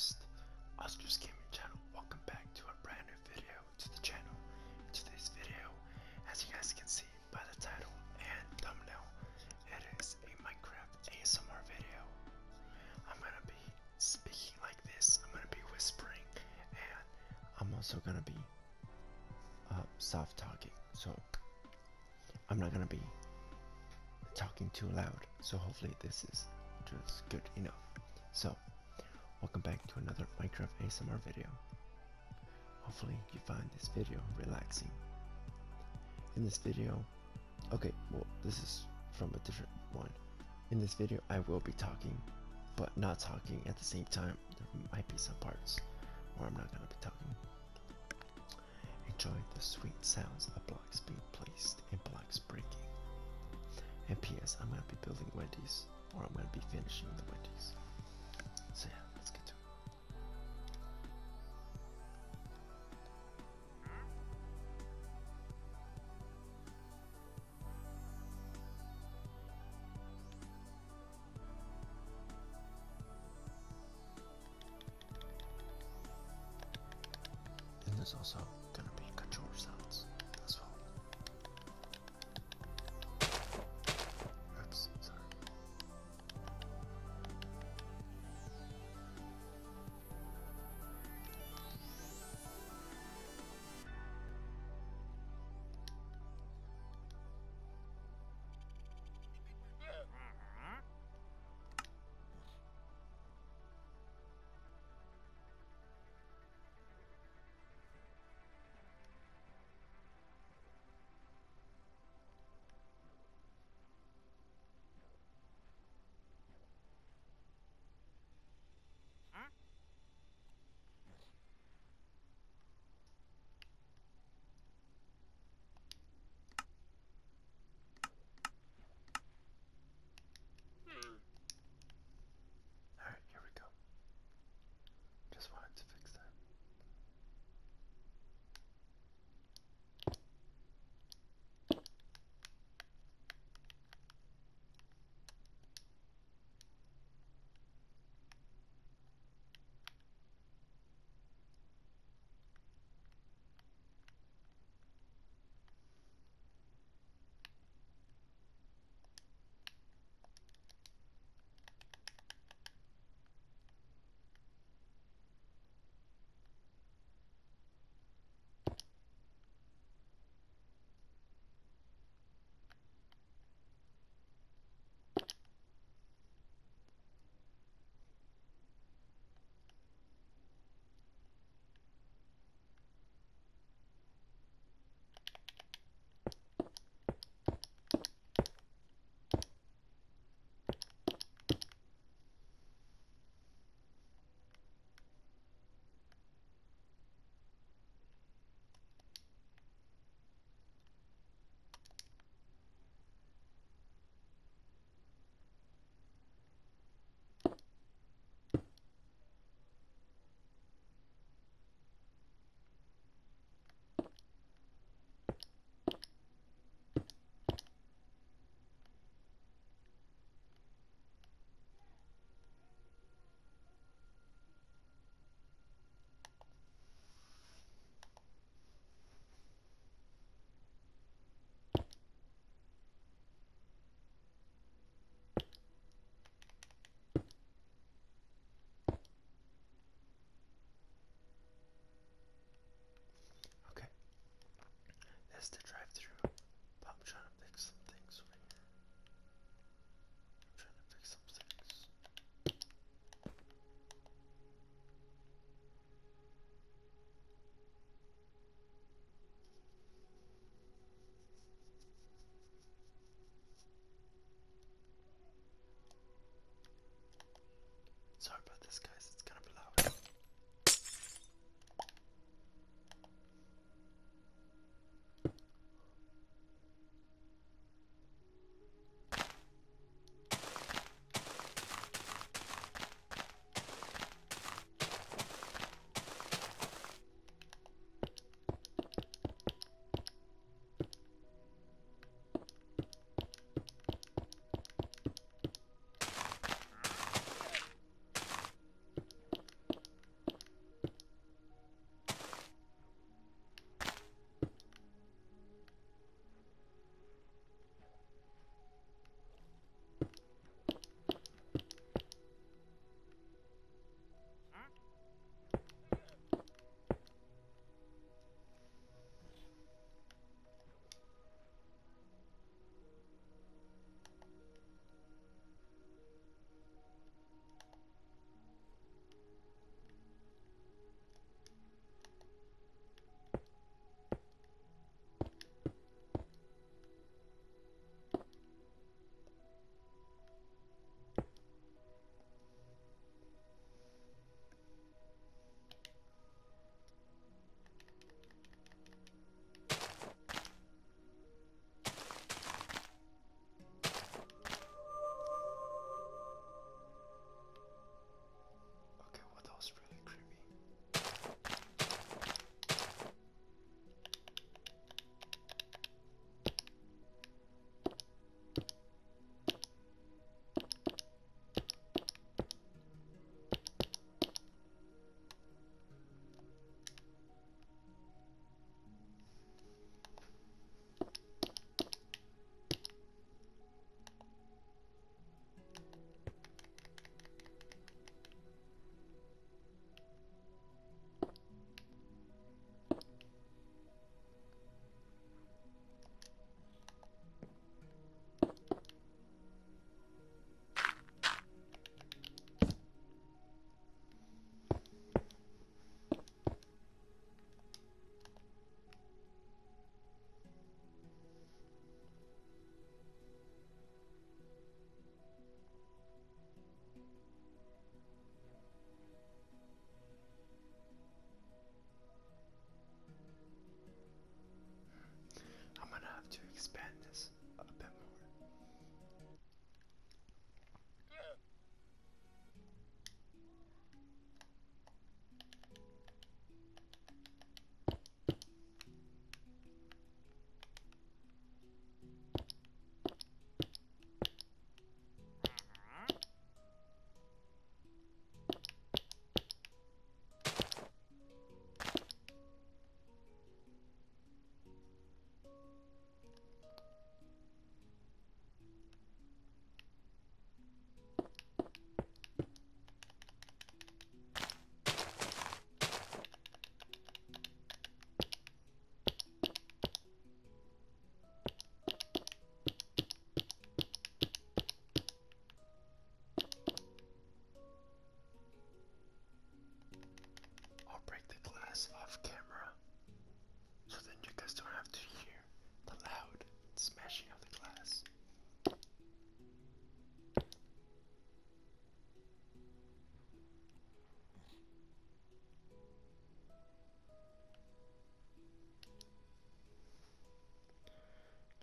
Oscar's Gaming Channel. Welcome back to a brand new video to the channel. In today's video, as you guys can see by the title and thumbnail, it is a Minecraft ASMR video. I'm gonna be speaking like this, I'm gonna be whispering, and I'm also gonna be uh, soft talking. So I'm not gonna be talking too loud. So hopefully this is just good enough. So welcome back to another Minecraft ASMR video. Hopefully you find this video relaxing. In this video, okay, well this is from a different one. In this video I will be talking, but not talking at the same time. There might be some parts where I'm not gonna be talking. Enjoy the sweet sounds of blocks being placed and blocks breaking. And P.S. I'm gonna be building Wendy's, or I'm gonna be finishing the Wendy's. There's also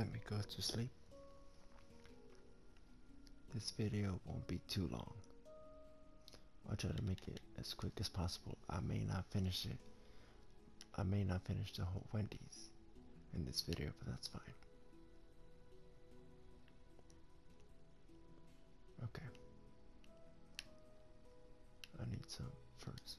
let me go to sleep. This video won't be too long. I'll try to make it as quick as possible. I may not finish it. I may not finish the whole Wendy's in this video, but that's fine. Okay. I need some fruits.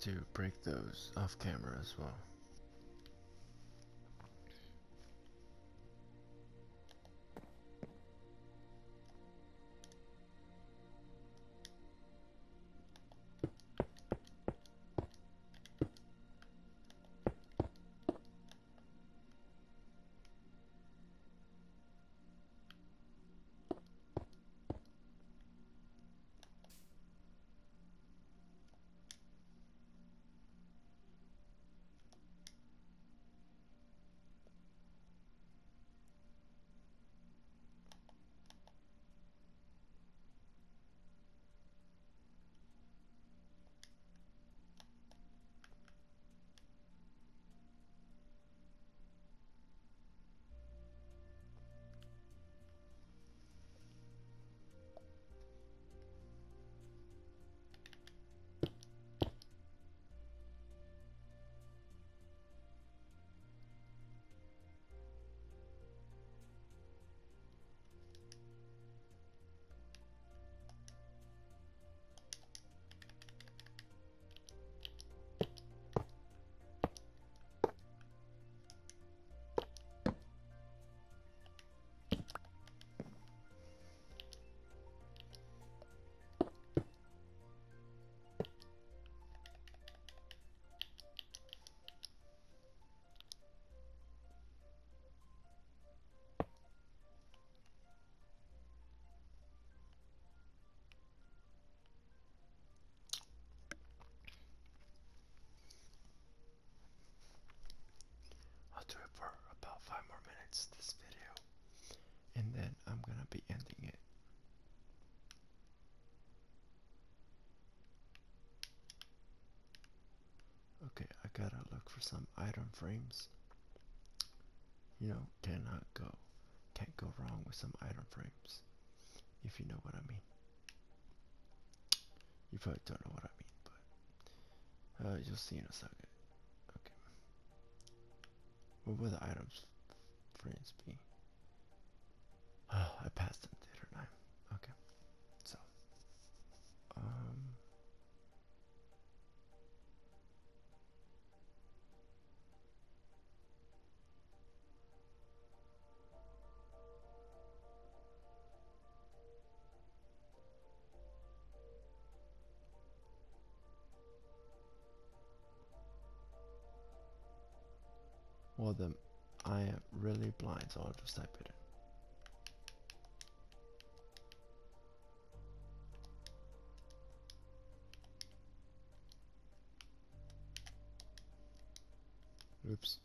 To break those off camera as well. Minutes this video and then I'm gonna be ending it. Okay, I gotta look for some item frames. You know, cannot go, can't go wrong with some item frames, if you know what I mean. You probably don't know what I mean, but uh, you'll see in a second. Okay. What were the items be? I passed them, didn't I? Okay. So, um, well then I am really blind, so I'll just type it in. Oops.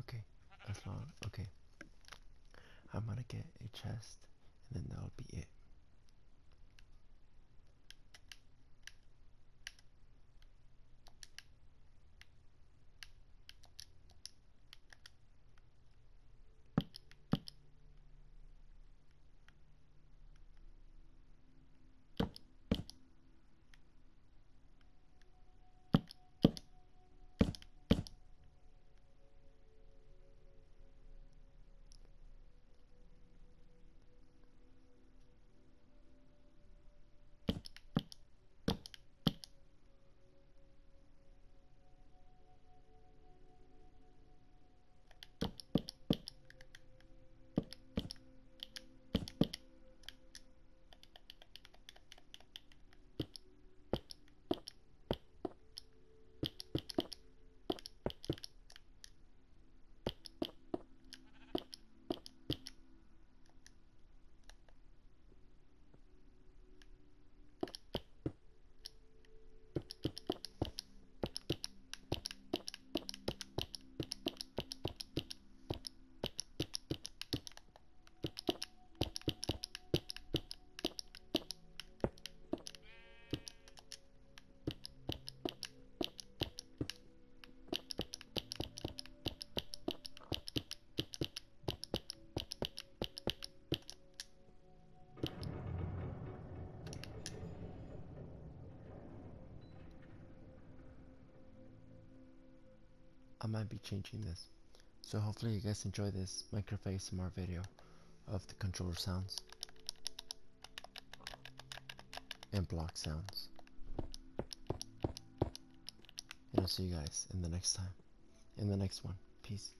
Okay, as long okay. I'm gonna get a chest and then that'll be it. Changing this. So hopefully you guys enjoy this Minecraft ASMR video of the controller sounds and block sounds. And I'll see you guys in the next time. In the next one. Peace.